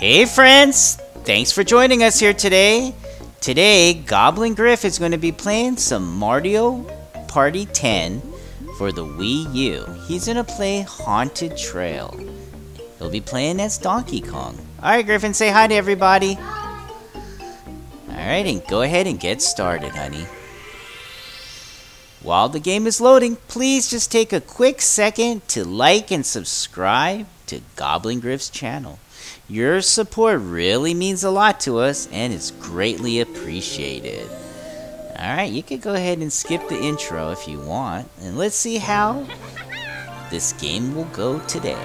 Hey friends! Thanks for joining us here today. Today, Goblin Griff is going to be playing some Mario Party 10 for the Wii U. He's going to play Haunted Trail. He'll be playing as Donkey Kong. Alright Griffin, say hi to everybody. Alright, and go ahead and get started, honey. While the game is loading, please just take a quick second to like and subscribe to Goblin Griff's channel. Your support really means a lot to us and is greatly appreciated. Alright, you can go ahead and skip the intro if you want, and let's see how this game will go today.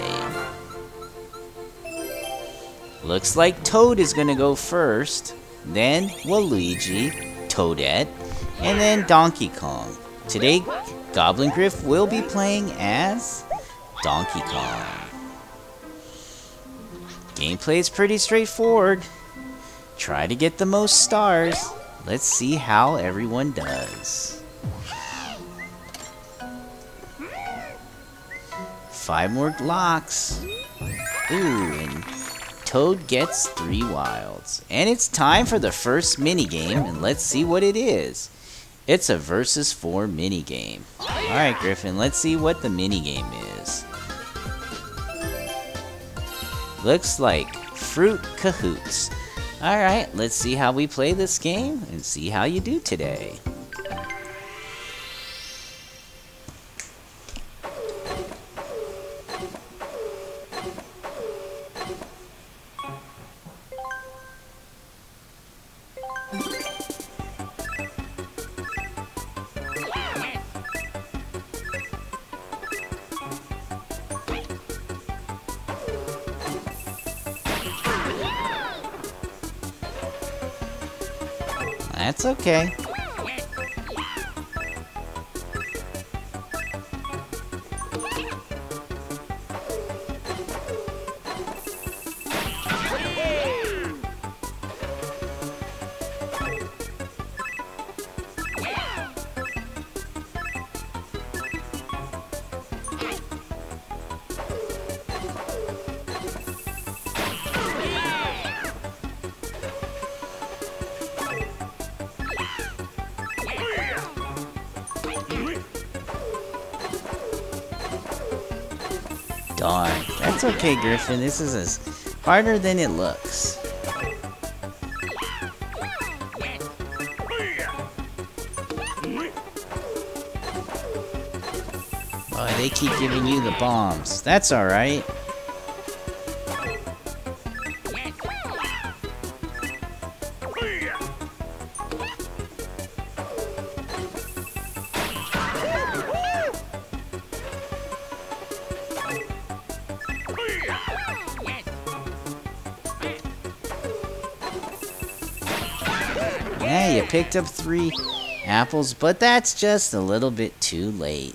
Looks like Toad is gonna go first, then Waluigi, Toadette, and then Donkey Kong. Today, Goblin Griff will be playing as Donkey Kong. Gameplay is pretty straightforward. Try to get the most stars. Let's see how everyone does. Five more locks. Ooh, and Toad gets three wilds. And it's time for the first minigame, and let's see what it is. It's a versus 4 minigame. Alright, Griffin, let's see what the minigame Looks like Fruit Cahoots. Alright, let's see how we play this game and see how you do today. That's okay. Okay, Griffin. This is as harder than it looks. Oh, they keep giving you the bombs. That's alright. Picked up three apples, but that's just a little bit too late.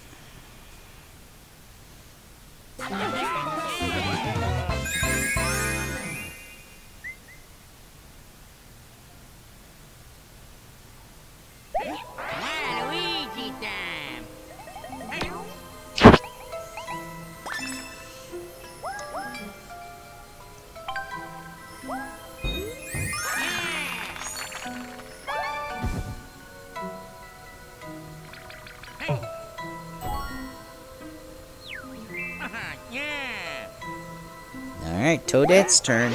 Yeah! Alright, Toadette's turn.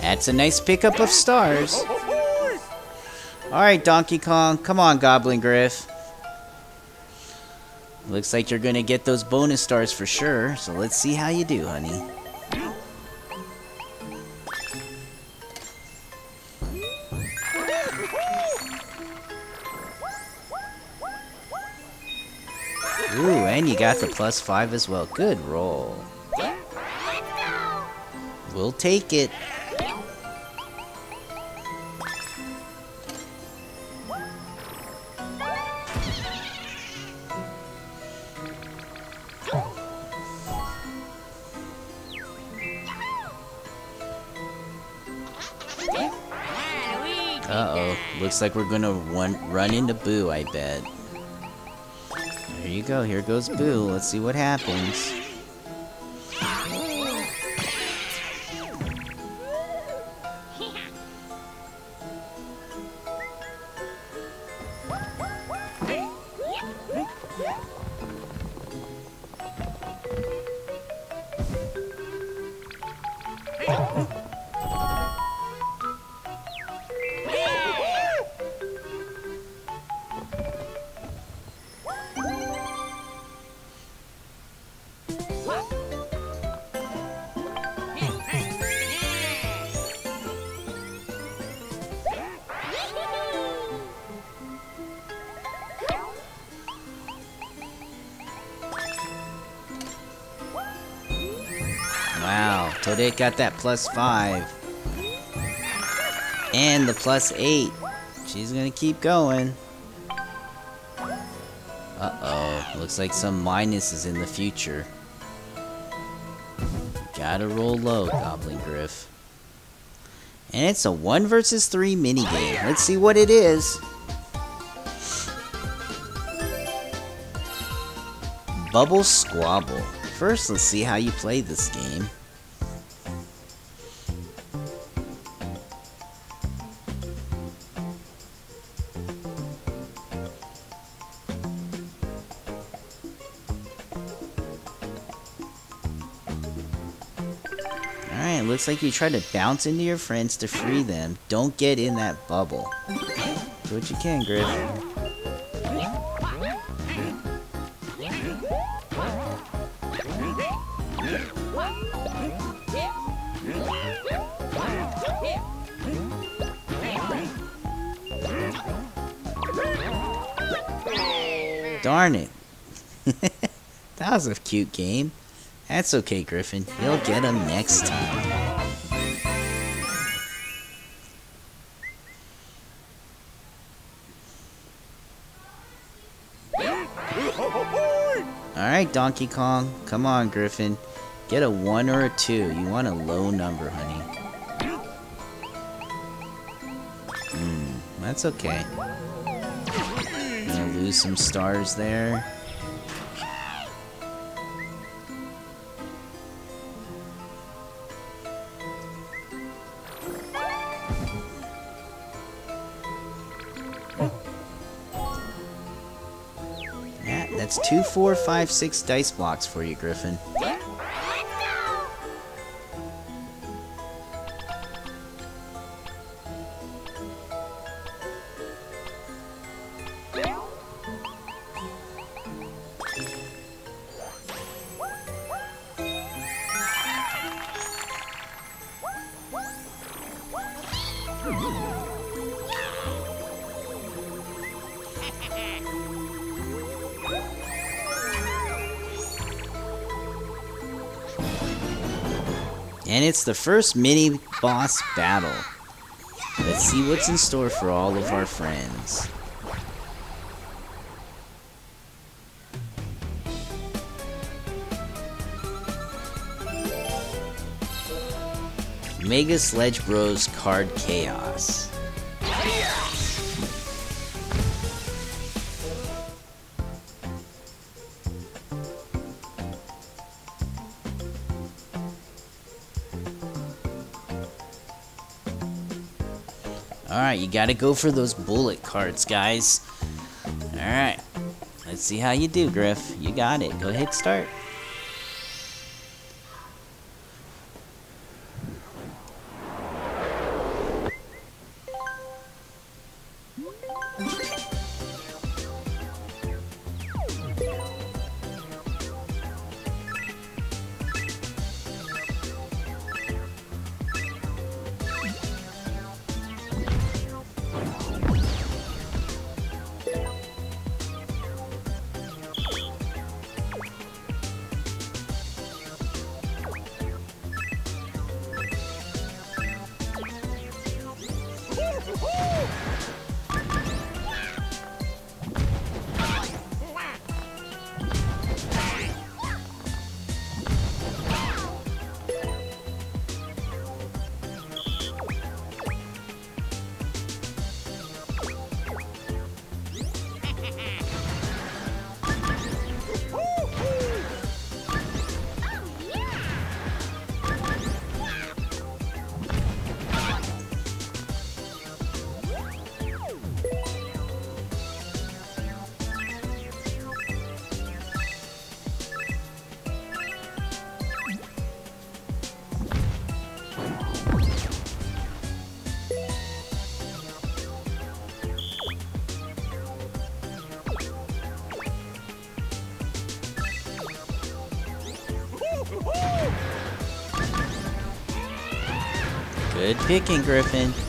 That's a nice pickup of stars. Oh, oh, oh, Alright, Donkey Kong. Come on, Goblin Griff. Looks like you're gonna get those bonus stars for sure, so let's see how you do, honey. Ooh, and you got the plus five as well. Good roll. We'll take it. Looks like we're gonna run, run into Boo, I bet. There you go. Here goes Boo. Let's see what happens. Toadette got that plus five. And the plus eight. She's gonna keep going. Uh-oh, looks like some minuses in the future. Gotta roll low, Goblin Griff. And it's a 1 versus 3 minigame. Let's see what it is. Bubble Squabble. First, let's see how you play this game. Like you try to bounce into your friends to free them. Don't get in that bubble. Do what you can, Griff. Darn it. that was a cute game. That's okay, Griffin. You'll get them next time. Alright, Donkey Kong. Come on, Griffin. Get a 1 or a 2. You want a low number, honey. Hmm, that's okay. Gonna lose some stars there. That's two, four, five, six dice blocks for you, Griffin. The first mini boss battle. Let's see what's in store for all of our friends. Mega Sledge Bros Card Chaos. Alright, you gotta go for those bullet cards, guys. Alright. Let's see how you do, Griff. You got it. Go hit start. Picking, Griffin.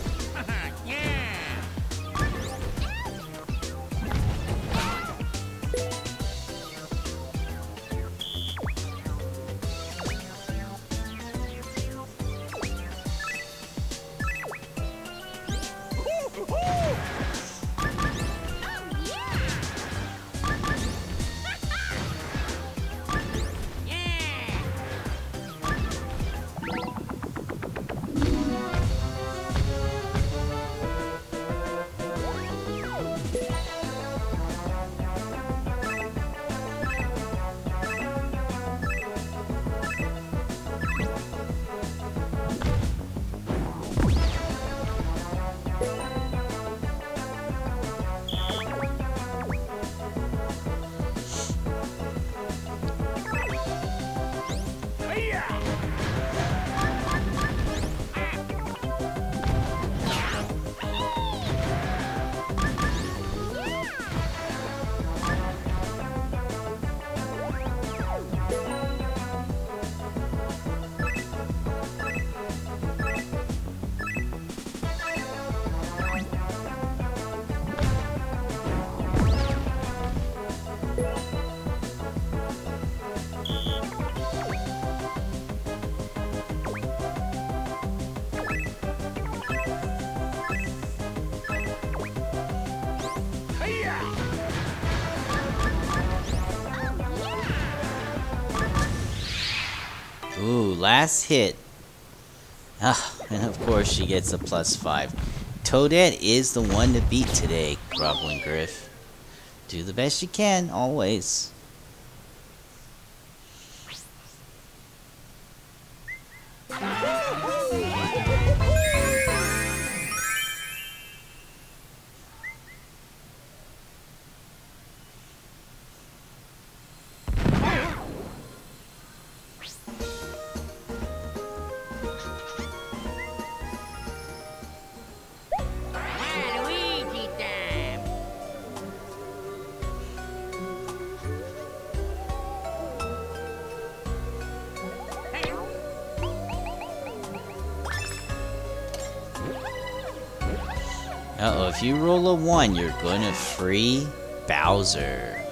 Last hit. Ah, and of course she gets a plus five. Toadette is the one to beat today, Goblin Griff. Do the best you can, always. Uh oh, if you roll a one, you're gonna free Bowser.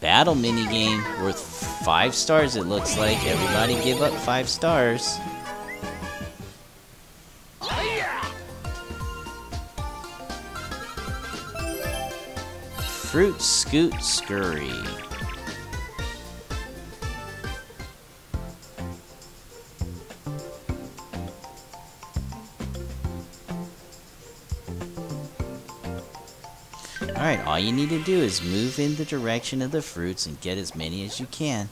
Battle minigame worth five stars, it looks like. Everybody give up five stars. Fruit Scoot Scurry. Alright, all you need to do is move in the direction of the fruits and get as many as you can.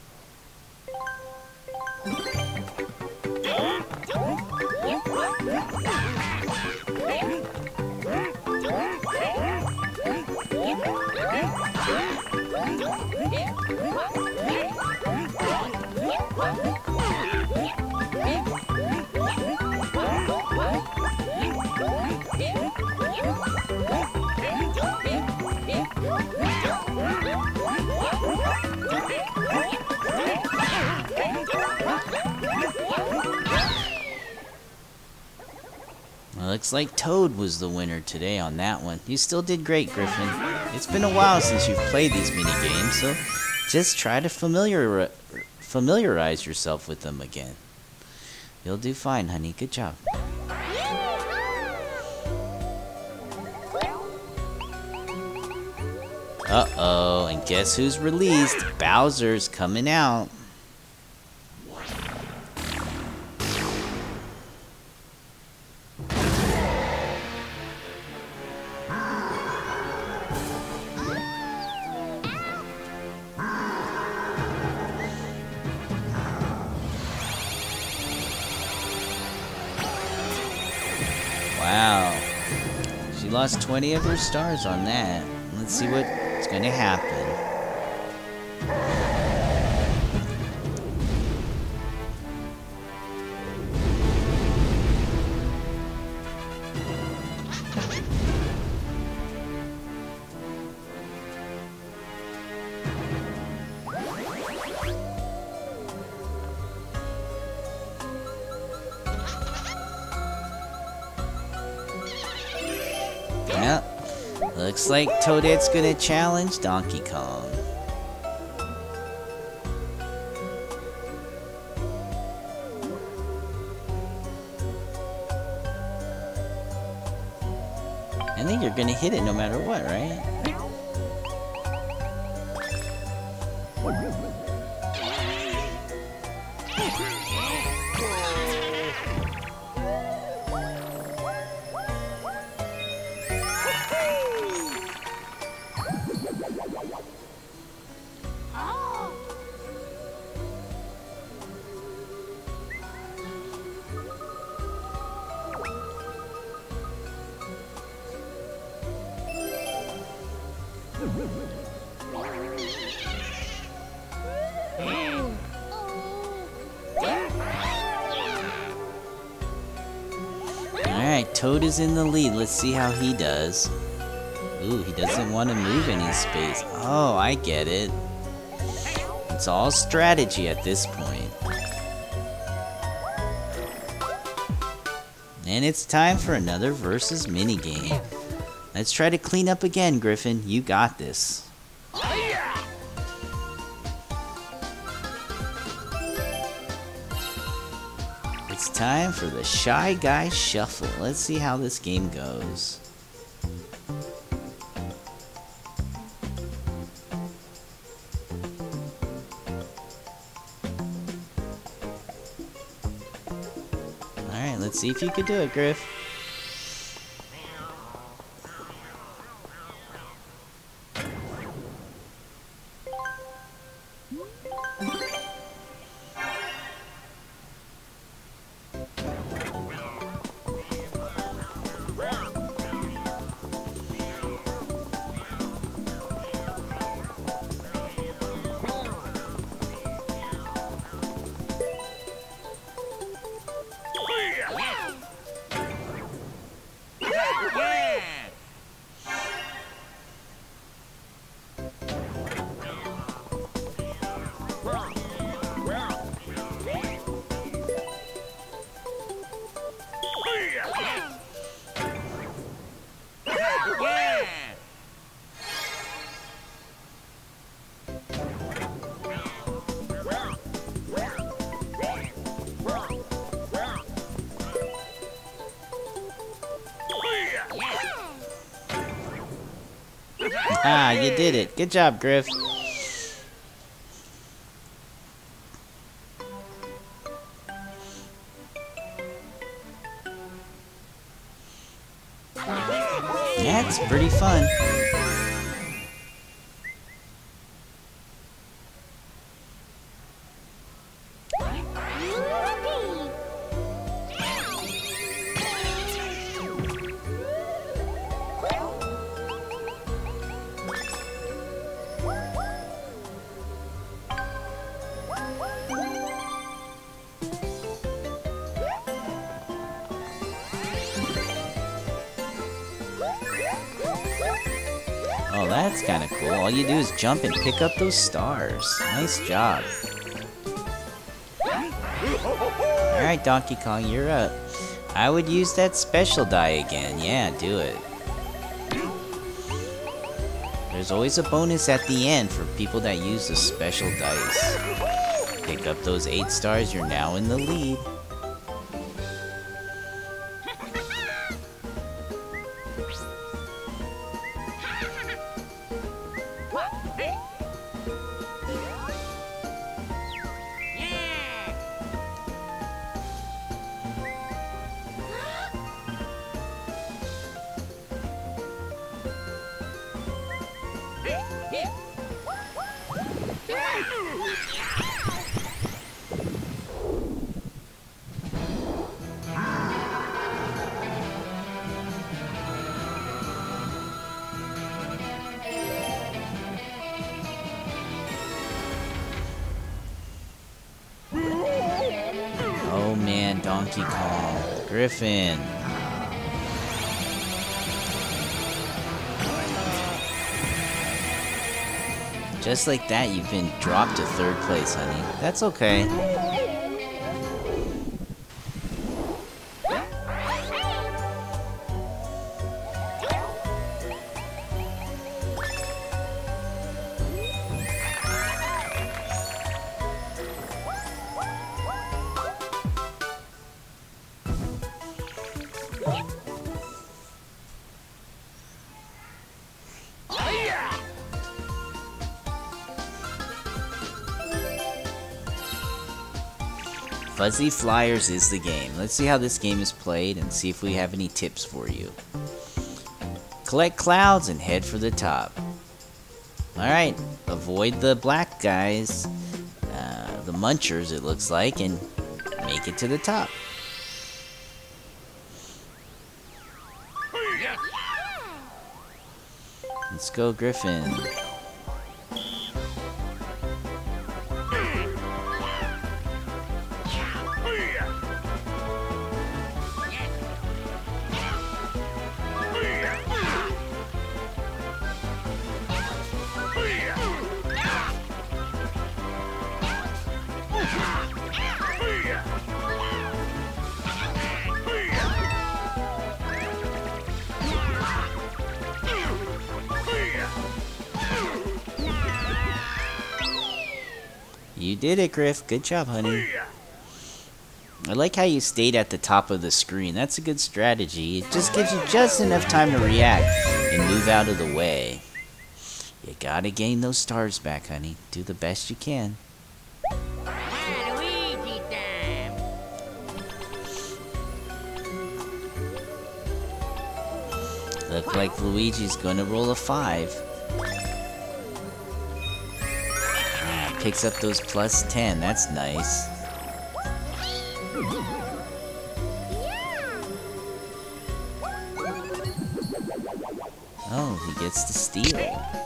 Looks like Toad was the winner today on that one. You still did great, Griffin. It's been a while since you've played these mini games, so just try to familiar familiarize yourself with them again. You'll do fine, honey. Good job. Uh-oh, and guess who's released? Bowser's coming out. 20 of her stars on that. Let's see what's going to happen. Looks like Toadette's gonna challenge Donkey Kong. I think you're gonna hit it no matter what, right? Alright, Toad is in the lead. Let's see how he does. Ooh, he doesn't want to move any space. Oh, I get it. It's all strategy at this point. And it's time for another versus minigame. Let's try to clean up again, Griffin. You got this. It's time for the Shy Guy Shuffle. Let's see how this game goes. Alright, let's see if you could do it, Griff. Ah, you did it. Good job, Griff. That's pretty fun. Is jump and pick up those stars. Nice job. Alright, Donkey Kong, you're up. I would use that special die again. Yeah, do it. There's always a bonus at the end for people that use the special dice. Pick up those 8 stars, you're now in the lead. Just like that, you've been dropped to third place, honey. That's okay. Fuzzy Flyers is the game. Let's see how this game is played and see if we have any tips for you. Collect clouds and head for the top. Alright, avoid the black guys, uh, the munchers it looks like, and make it to the top. Let's go, Griffin. You did it, Griff. Good job, honey. I like how you stayed at the top of the screen. That's a good strategy. It just gives you just enough time to react and move out of the way. You gotta gain those stars back, honey. Do the best you can. Look like Waluigi's gonna roll a 5. Picks up those plus 10. That's nice. Oh, he gets to steal.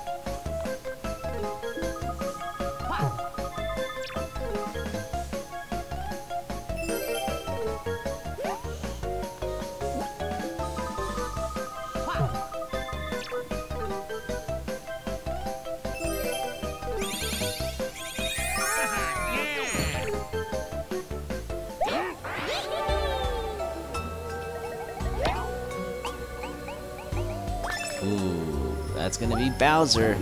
Bowser.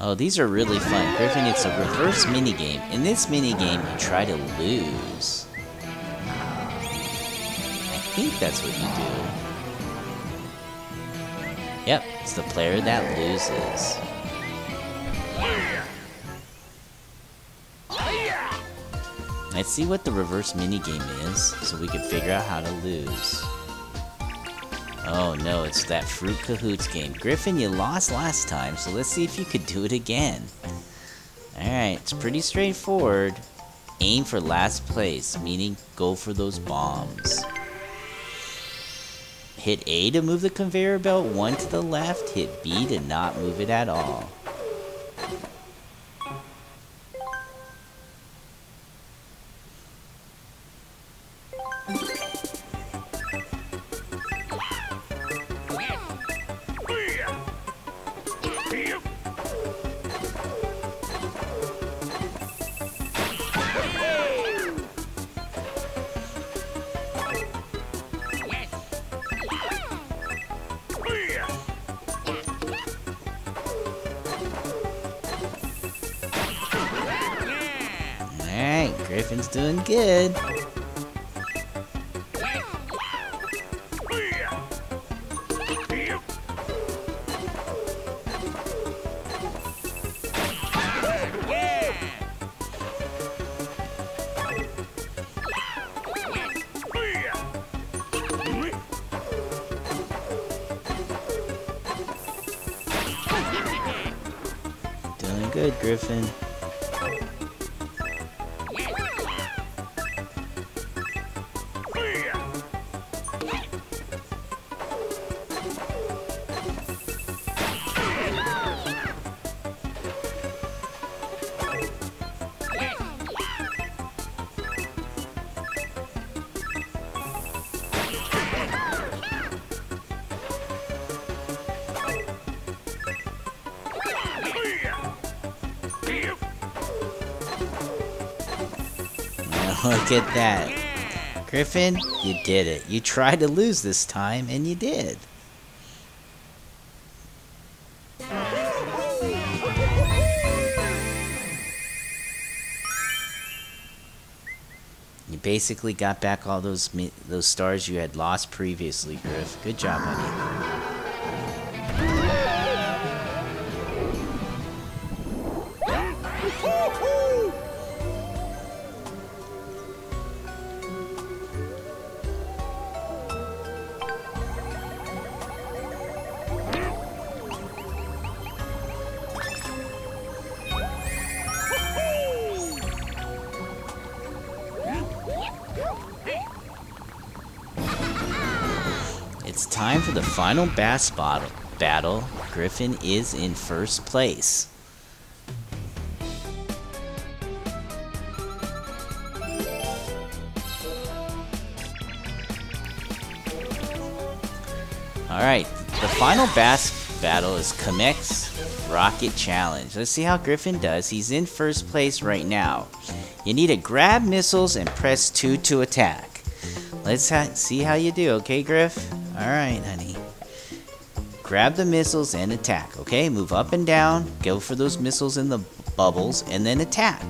Oh, these are really fun. Griffin, it's a reverse minigame. In this minigame, you try to lose. I think that's what you do. Yep, it's the player that loses. Let's see what the reverse minigame is, so we can figure out how to lose. Oh no, it's that Fruit Cahoots game. Griffin, you lost last time, so let's see if you could do it again. Alright, it's pretty straightforward. Aim for last place, meaning go for those bombs. Hit A to move the conveyor belt one to the left, hit B to not move it at all. Good. Look at that. Griffin, you did it. You tried to lose this time, and you did. You basically got back all those those stars you had lost previously, Griff. Good job, honey. For the final bass bottle battle. Griffin is in first place. Alright, the final boss battle is Kamek's Rocket Challenge. Let's see how Griffin does. He's in first place right now. You need to grab missiles and press 2 to attack. Let's see how you do, okay, Griff? Alright. Grab the missiles and attack, okay? Move up and down, go for those missiles in the bubbles, and then attack.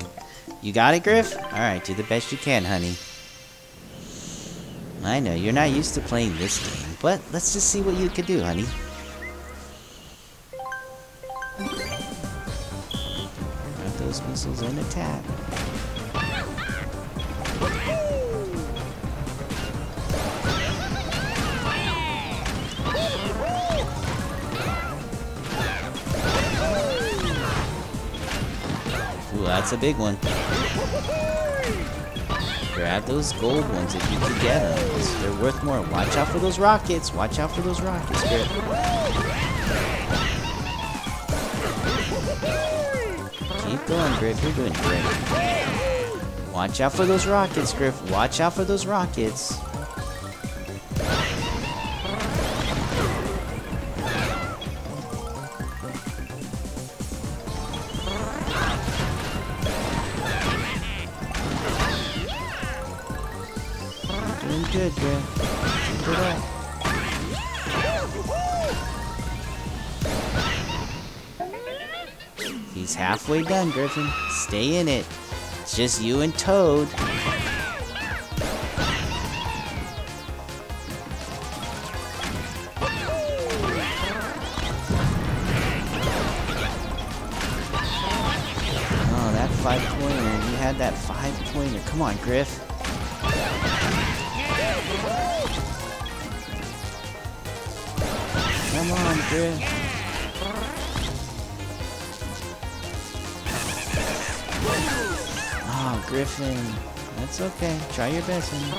You got it, Griff? Alright, do the best you can, honey. I know, you're not used to playing this game, but let's just see what you can do, honey. Grab those missiles and attack. That's a big one. Grab those gold ones if you can get them. They're worth more. Watch out for those rockets. Watch out for those rockets. Keep going, Griff. You're doing great. Watch out for those rockets, Griff. Watch out for those rockets. Doing good. Keep it up. He's halfway done, Griffin. Stay in it. It's just you and Toad. Oh, that five pointer. You had that five pointer. Come on, Griff. Come. Oh, Griffin. That's okay. Try your best, honey.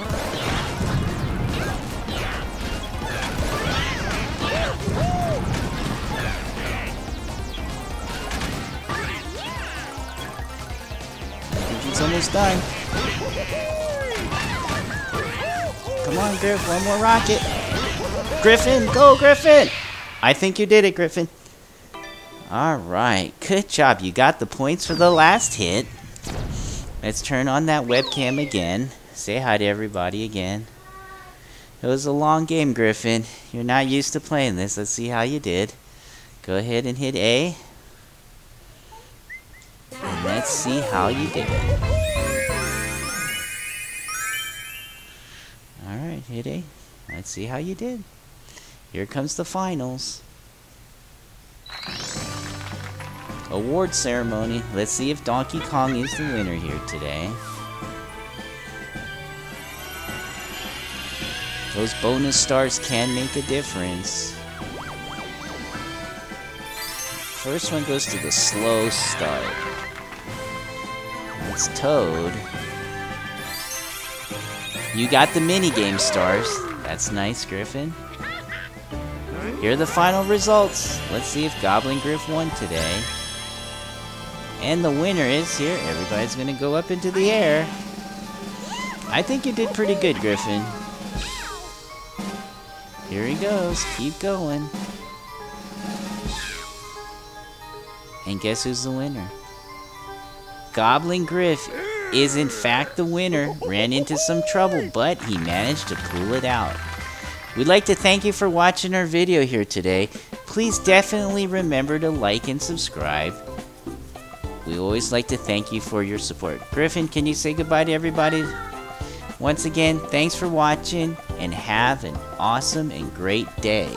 I think he's almost done. Come on, Griff. One more rocket. Griffin, go, Griffin! I think you did it, Griffin. Alright, good job. You got the points for the last hit. Let's turn on that webcam again. Say hi to everybody again. It was a long game, Griffin. You're not used to playing this. Let's see how you did. Go ahead and hit A. And let's see how you did. Alright, hit A. Let's see how you did. Here comes the finals. Award ceremony. Let's see if Donkey Kong is the winner here today. Those bonus stars can make a difference. First one goes to the slow start. That's Toad. You got the minigame stars. That's nice, Griffin. Here are the final results. Let's see if Goblin Griff won today. And the winner is here. Everybody's gonna go up into the air. I think you did pretty good, Griffin. Here he goes. Keep going. And guess who's the winner? Goblin Griff is in fact the winner. Ran into some trouble, but he managed to pull it out. We'd like to thank you for watching our video here today. Please definitely remember to like and subscribe. We always like to thank you for your support. Griffin, can you say goodbye to everybody? Once again, thanks for watching and have an awesome and great day.